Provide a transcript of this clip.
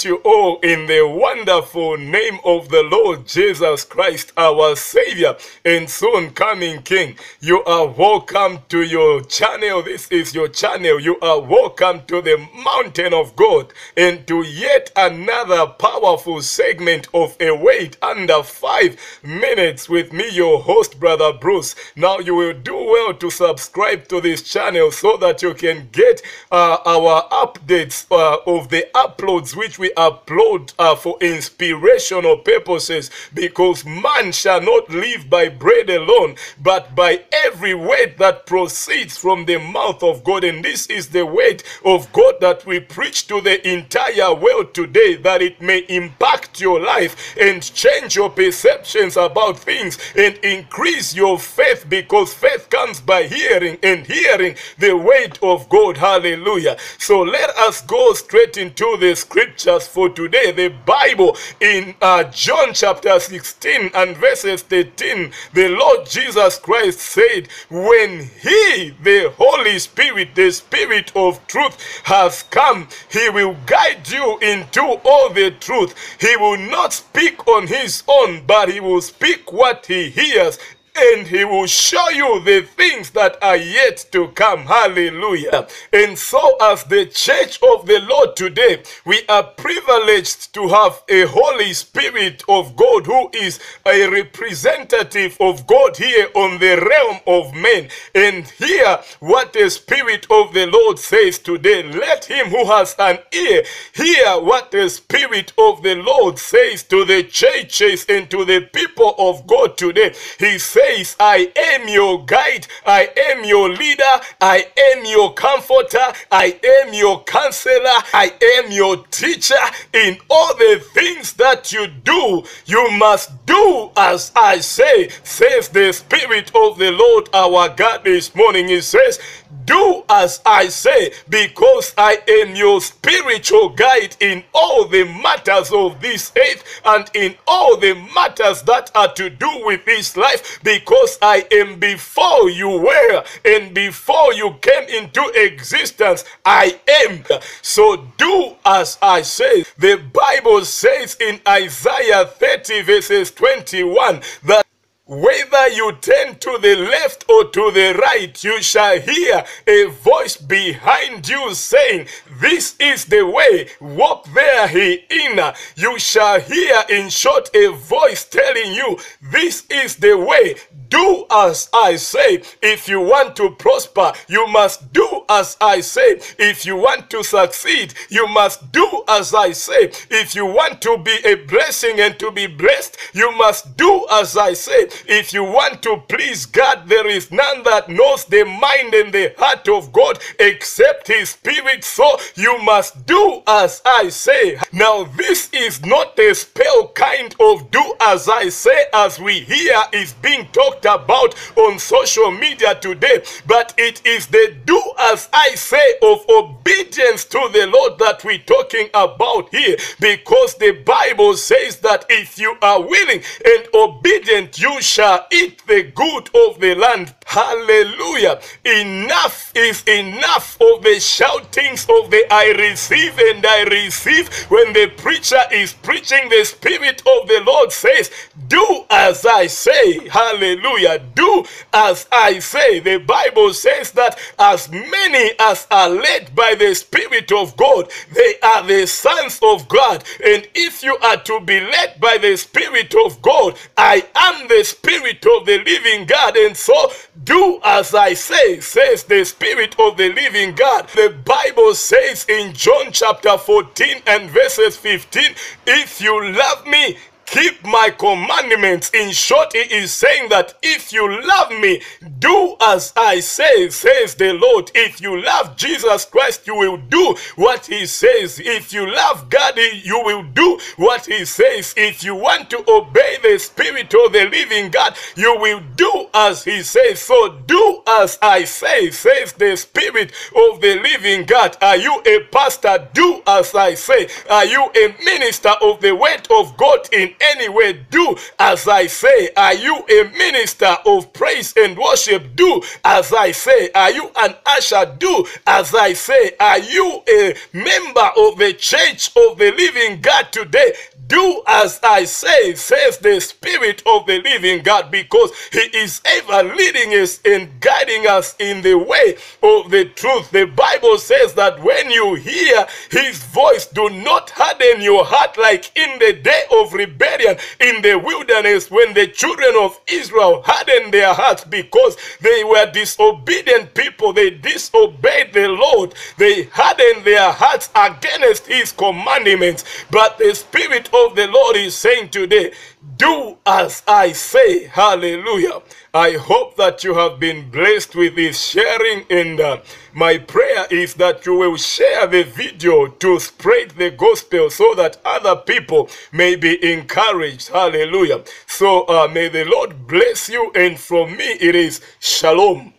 greet you all in the wonderful name of the Lord Jesus Christ, our Savior and soon coming King. You are welcome to your channel. This is your channel. You are welcome to the mountain of God and to yet another powerful segment of a Word under five minutes with me, your host, Brother Bruce. Now, you will do well to subscribe to this channel so that you can get uh, our updates uh, of the uploads which we upload uh, for inspirational purposes. Because man shall not live by bread alone but by every word that proceeds from the mouth of God. And this is the word of God that we preach to the entire world today that it may impact your life and change your perceptions about things and increase your faith. Because faith comes by hearing and hearing the word of God hallelujah so let us go straight into the scriptures for today. The Bible in uh, John chapter 16 and verses 13, the Lord Jesus Christ said, When He, the Holy Spirit, the Spirit of truth, has come, He will guide you into all the truth. He will not speak on His own, but He will speak what He hears and he will show you the things that are yet to come. Hallelujah. And so, as the church of the Lord today, we are privileged to have a Holy Spirit of God who is a representative of God here on the realm of men. And hear what the Spirit of the Lord says today. Let him who has an ear hear what the Spirit of the Lord says to the churches and to the people of God today. He says, I am your guide, I am your leader, I am your comforter, I am your counselor, I am your teacher. In all the things that you do, you must do as I say, says the Spirit of the Lord our God this morning. He says, do as I say, because I am your spiritual guide in all the matters of this earth and in all the matters that are to do with this life, because I am before you were and before you came into existence. I am. So do as I say. The Bible says in Isaiah 30, verses 21, that whether you turn to the left or to the right, you shall hear a voice behind you saying, This is the way, walk there He herein. You shall hear, in short, a voice telling you, This is the way, do as I say. If you want to prosper, you must do as I say. If you want to succeed, you must do as I say. If you want to be a blessing and to be blessed, you must do as I say. If you want to please God, there is none that knows the mind and the heart of God except His Spirit. So you must do as I say. Now, this is not a spell kind of do as I say, as we hear is being talked about on social media today, but it is the do as I say of obedience to the Lord that we're talking about here, because the Bible says that if you are willing and obedient, you shall eat the good of the land. Hallelujah. Enough is enough of the shoutings of the I receive and I receive when the preacher is preaching. The Spirit of the Lord says, Do as I say. Hallelujah. Do as I say. The Bible says that as many as are led by the Spirit of God, they are the sons of God. And if you are to be led by the Spirit of God, I am the Spirit of the living God. And so do as I say, says the Spirit of the living God. The Bible says in John chapter 14 and verses 15, if you love me, keep my commandments. In short, he is saying that if you love me, do as I say, says the Lord. If you love Jesus Christ, you will do what he says. If you love God, you will do what he says. If you want to obey the Spirit of the living God, you will do as he says. So do as I say, says the Spirit of the living God. Are you a pastor? Do as I say. Are you a minister of the word of God in any way, do as I say. Are you a minister of praise and worship? Do as I say. Are you an usher? Do as I say. Are you a member of the church of the living God today? Do as I say, says the Spirit of the living God, because He is ever leading us and guiding us in the way of the truth. The Bible says that when you hear His voice, do not harden your heart like in the day of rebellion in the wilderness when the children of Israel hardened their hearts because they were disobedient people. They disobeyed the Lord. They hardened their hearts against His commandments. But the Spirit of the Lord is saying today, do as I say. Hallelujah. I hope that you have been blessed with this sharing and uh, my prayer is that you will share the video to spread the gospel so that other people may be encouraged. Hallelujah. So uh, may the Lord bless you and from me it is shalom.